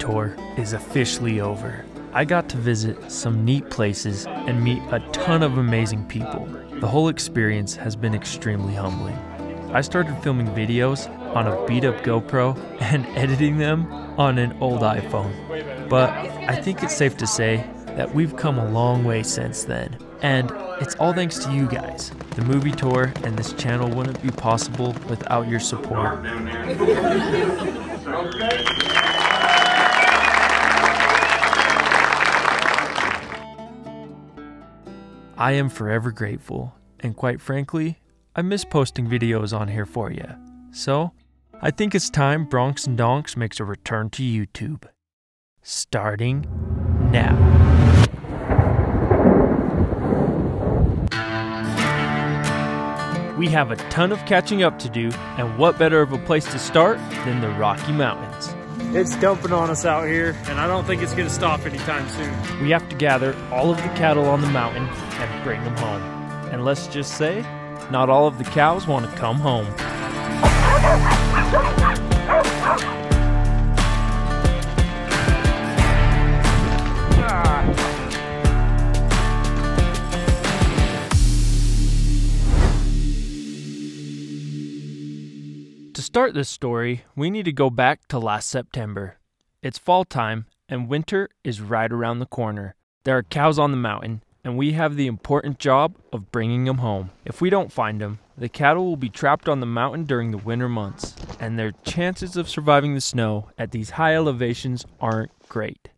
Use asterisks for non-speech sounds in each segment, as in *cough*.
tour is officially over. I got to visit some neat places and meet a ton of amazing people. The whole experience has been extremely humbling. I started filming videos on a beat up GoPro *laughs* and editing them on an old iPhone. But I think it's safe to say that we've come a long way since then. And it's all thanks to you guys. The movie tour and this channel wouldn't be possible without your support. *laughs* I am forever grateful, and quite frankly, I miss posting videos on here for you. So, I think it's time Broncs and Donks makes a return to YouTube. Starting now. We have a ton of catching up to do, and what better of a place to start than the Rocky Mountains? It's dumping on us out here, and I don't think it's gonna stop anytime soon. We have to gather all of the cattle on the mountain and bring them home. And let's just say, not all of the cows want to come home. Start this story, we need to go back to last September. It's fall time, and winter is right around the corner. There are cows on the mountain, and we have the important job of bringing them home. If we don't find them, the cattle will be trapped on the mountain during the winter months, and their chances of surviving the snow at these high elevations aren't great,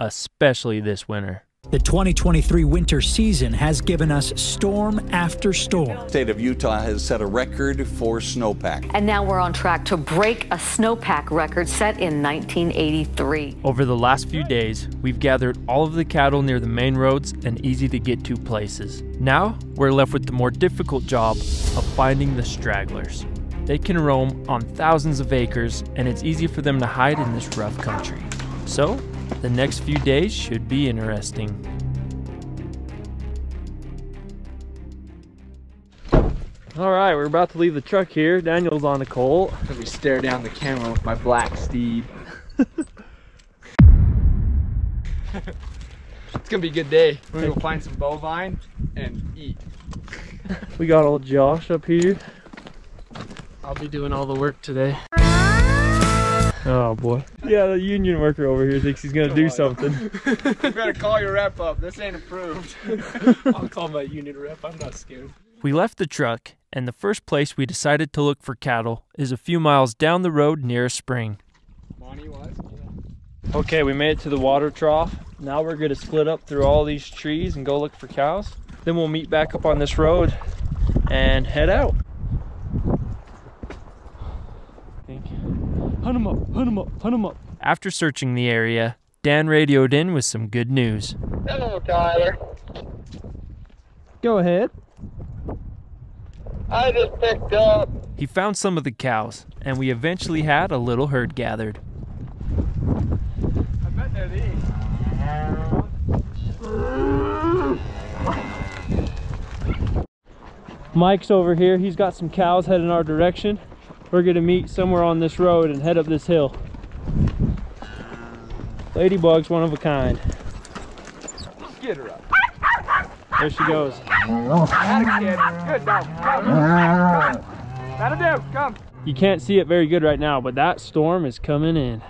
especially this winter. The 2023 winter season has given us storm after storm. The state of Utah has set a record for snowpack. And now we're on track to break a snowpack record set in 1983. Over the last few days, we've gathered all of the cattle near the main roads and easy to get to places. Now, we're left with the more difficult job of finding the stragglers. They can roam on thousands of acres, and it's easy for them to hide in this rough country. So, the next few days should be interesting. All right, we're about to leave the truck here. Daniel's on a colt. Let me stare down the camera with my black steed. *laughs* it's gonna be a good day. We're gonna go find some bovine and eat. We got old Josh up here. I'll be doing all the work today. Oh boy. Yeah, the union worker over here thinks he's gonna do something. *laughs* you better call your rep up. This ain't approved. *laughs* I'll call my union rep. I'm not scared. We left the truck, and the first place we decided to look for cattle is a few miles down the road near a spring. Monty was? Okay, we made it to the water trough. Now we're gonna split up through all these trees and go look for cows. Then we'll meet back up on this road and head out. Think. Hunt 'em up, hunt 'em up, hunt 'em up. After searching the area, Dan radioed in with some good news. Hello, Tyler. Go ahead. I just picked up. He found some of the cows, and we eventually had a little herd gathered. I bet they're these. Mike's over here. He's got some cows heading our direction. We're gonna meet somewhere on this road and head up this hill. Ladybug's one of a kind. Get her up. There she goes. Good dog. Come. Come. That'll do. Come. You can't see it very good right now, but that storm is coming in.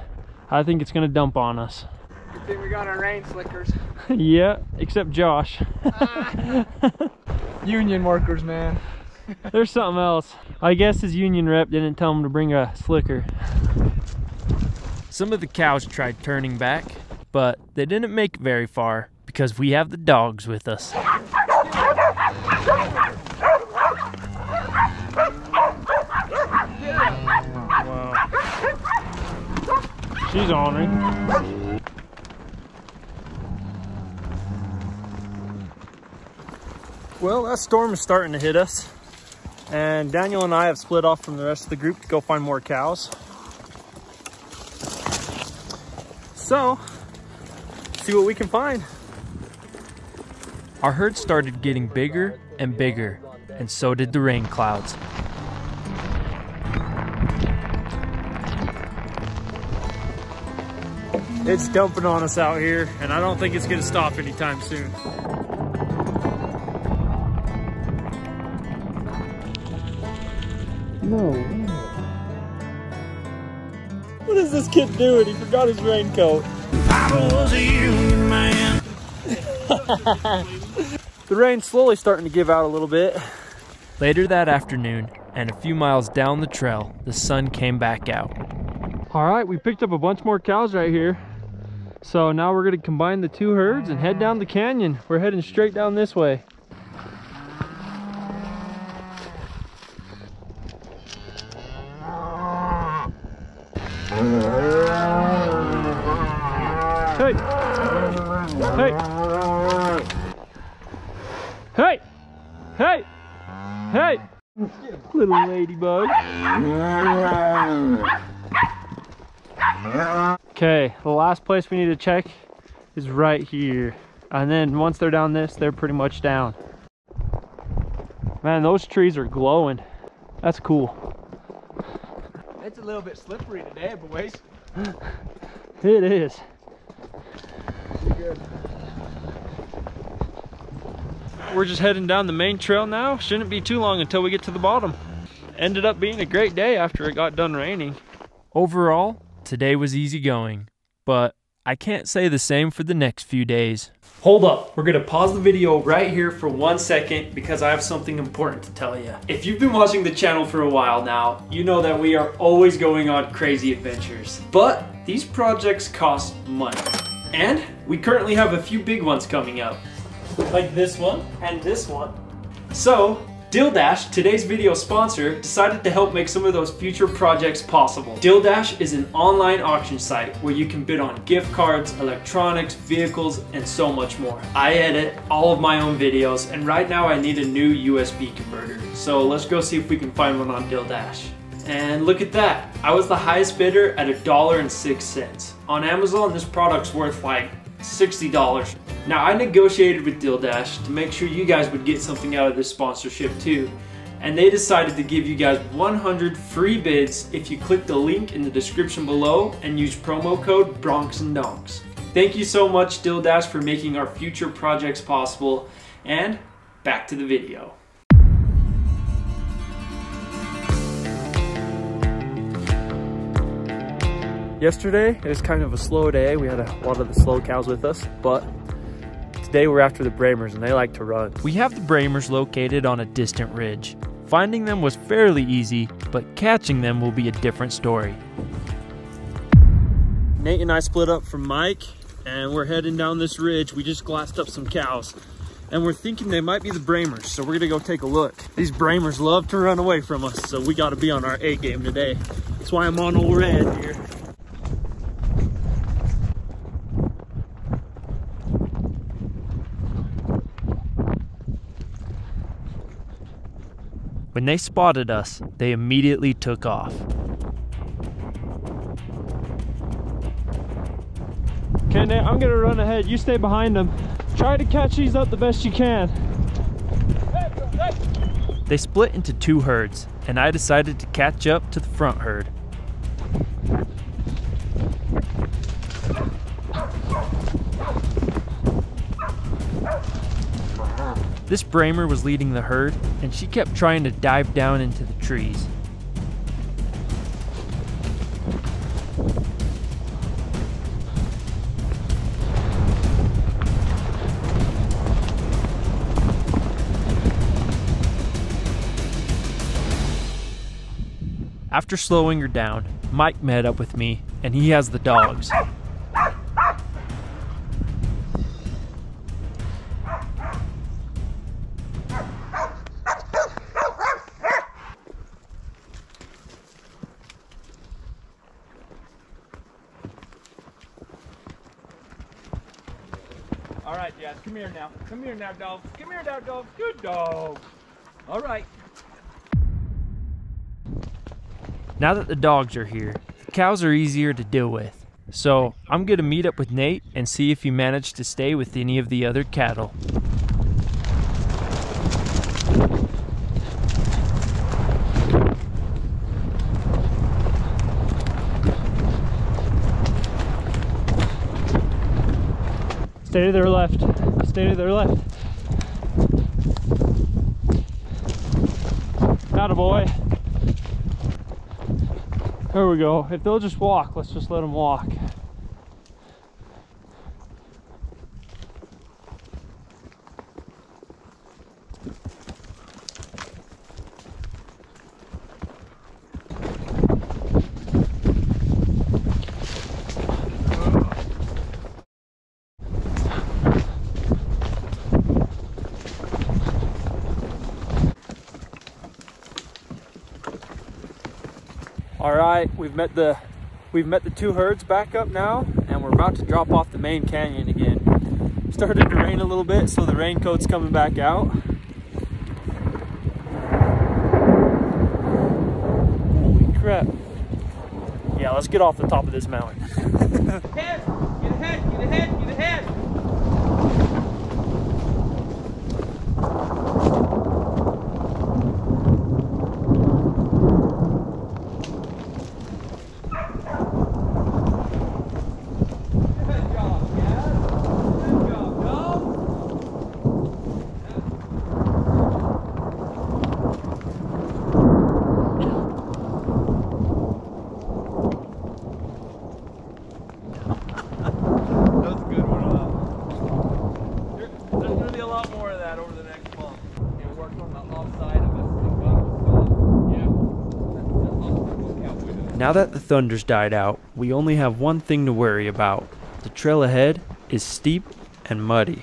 I think it's gonna dump on us. Good thing we got our rain slickers. *laughs* yeah, except Josh. Ah. *laughs* Union workers, man. There's something else. I guess his union rep didn't tell him to bring a slicker. Some of the cows tried turning back, but they didn't make it very far because we have the dogs with us. Wow. She's ornery. Well, that storm is starting to hit us. And Daniel and I have split off from the rest of the group to go find more cows. So, see what we can find. Our herd started getting bigger and bigger, and so did the rain clouds. It's dumping on us out here, and I don't think it's gonna stop anytime soon. No. What is this kid doing? He forgot his raincoat. *laughs* the rain's slowly starting to give out a little bit. Later that afternoon, and a few miles down the trail, the sun came back out. All right, we picked up a bunch more cows right here. So now we're gonna combine the two herds and head down the canyon. We're heading straight down this way. Hey! Hey! Hey! Hey! Hey! Little ladybug. Okay, the last place we need to check is right here. And then once they're down this, they're pretty much down. Man, those trees are glowing. That's cool. It's a little bit slippery today, boys. *laughs* It is. We're just heading down the main trail now. Shouldn't be too long until we get to the bottom. Ended up being a great day after it got done raining. Overall, today was easy going, but I can't say the same for the next few days. Hold up, we're gonna pause the video right here for one second because I have something important to tell you. If you've been watching the channel for a while now, you know that we are always going on crazy adventures. But these projects cost money. And we currently have a few big ones coming up. Like this one and this one. So, DealDash, today's video sponsor, decided to help make some of those future projects possible. DealDash is an online auction site where you can bid on gift cards, electronics, vehicles, and so much more. I edit all of my own videos, and right now I need a new USB converter. So let's go see if we can find one on DealDash. And look at that, I was the highest bidder at a dollar and six cents. On Amazon, this product's worth like $60. Now I negotiated with DealDash to make sure you guys would get something out of this sponsorship too. And they decided to give you guys 100 free bids if you click the link in the description below and use promo code Broncs and Donks. Thank you so much DealDash for making our future projects possible and back to the video. Yesterday, it was kind of a slow day. We had a lot of the slow cows with us, but today we're after the Bramers and they like to run. We have the Bramers located on a distant ridge. Finding them was fairly easy, but catching them will be a different story. Nate and I split up from Mike and we're heading down this ridge. We just glassed up some cows and we're thinking they might be the Bramers. So we're gonna go take a look. These Bramers love to run away from us. So we gotta be on our A game today. That's why I'm on old red here. When they spotted us, they immediately took off. Okay, Nate, I'm gonna run ahead. You stay behind them. Try to catch these up the best you can. They split into two herds, and I decided to catch up to the front herd. This Bramer was leading the herd, and she kept trying to dive down into the trees. After slowing her down, Mike met up with me, and he has the dogs. Here now, dog. Come here now, dog. Good dog. All right. Now that the dogs are here, the cows are easier to deal with. So I'm gonna meet up with Nate and see if he managed to stay with any of the other cattle. Stay to their left. Stay to their left. Atta boy. There we go. If they'll just walk, let's just let them walk. All right, we've met the we've met the two herds back up now, and we're about to drop off the main canyon again. Started to rain a little bit, so the raincoat's coming back out. Holy crap! Yeah, let's get off the top of this mountain. Get ahead! Get ahead! Get ahead! Good job, Gaz. Good job, dog. That's a good one. Huh? There- There's going to be a lot more of that over the next month. You work on the offside of us and got it. Yeah. That's- that's awesome. Now that the thunders died out, we only have one thing to worry about. The trail ahead is steep and muddy.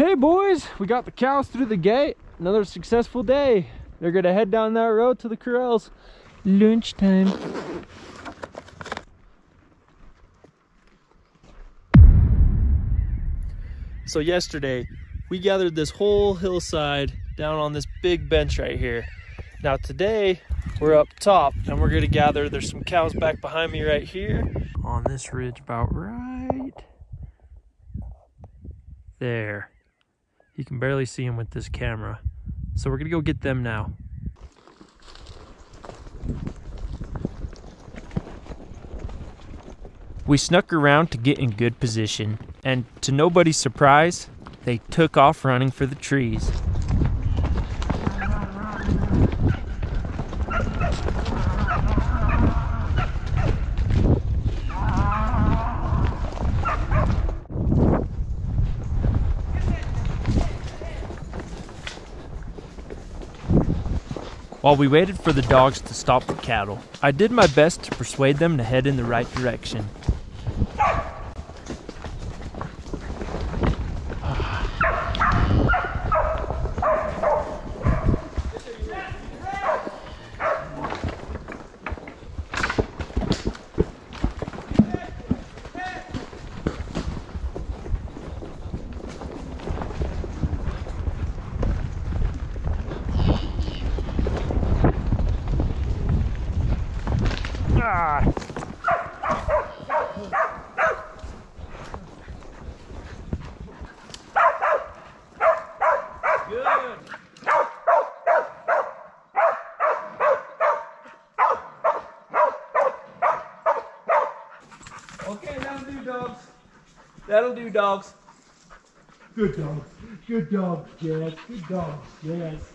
Okay, boys, we got the cows through the gate. Another successful day. They're gonna head down that road to the corrals. Lunchtime. So yesterday, we gathered this whole hillside down on this big bench right here. Now today, we're up top and we're gonna gather, there's some cows back behind me right here. On this ridge about right there. You can barely see them with this camera. So we're gonna go get them now. We snuck around to get in good position, and to nobody's surprise, they took off running for the trees. While we waited for the dogs to stop the cattle, I did my best to persuade them to head in the right direction. Ah. Good. Okay, that'll do, dogs. That'll do, dogs. Good dogs. Good dogs, Jess. Good dogs, yes.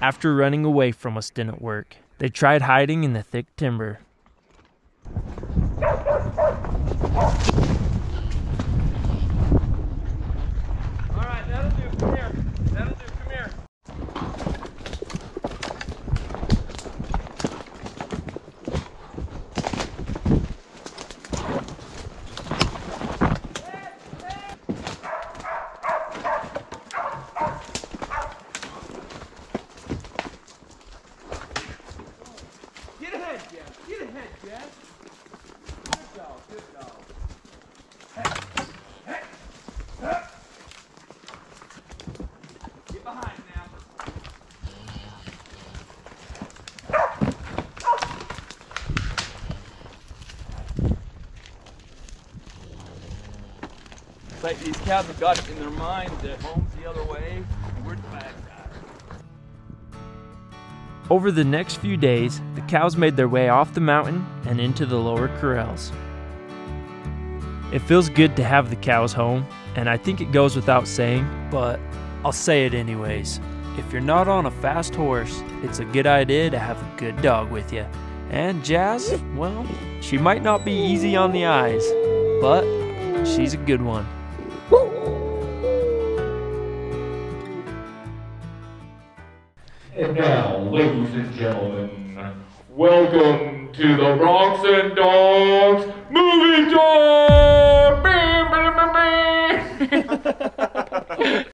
After running away from us didn't work, they tried hiding in the thick timber. It's like these cows have got in their mind that home's the other way, we're the bad guys. Over the next few days, the cows made their way off the mountain and into the lower corrals. It feels good to have the cows home, and I think it goes without saying, but I'll say it anyways. If you're not on a fast horse, it's a good idea to have a good dog with you. And Jazz, well, she might not be easy on the eyes, but she's a good one. And now, ladies and gentlemen, welcome to the Broncs and Donks Movie Tour! *laughs* *laughs*